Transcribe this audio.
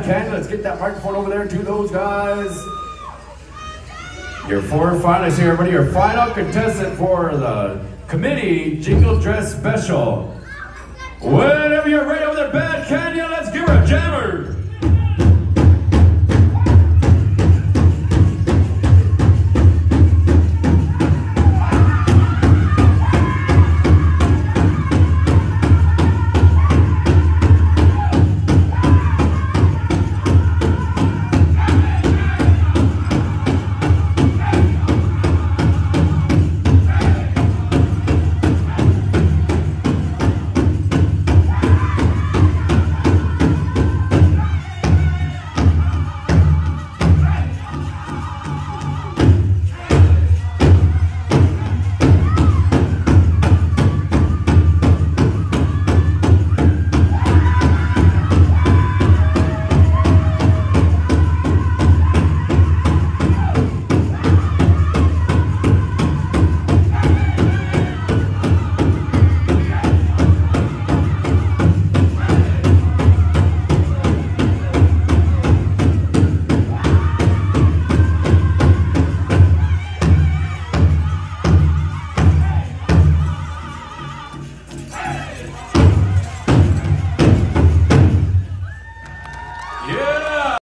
Canyon, let's get that microphone over there to those guys. Your four finalists here, everybody. Your final contestant for the committee jingle dress special. Whenever you're ready over there, Bad Canyon, let's give her a jammer.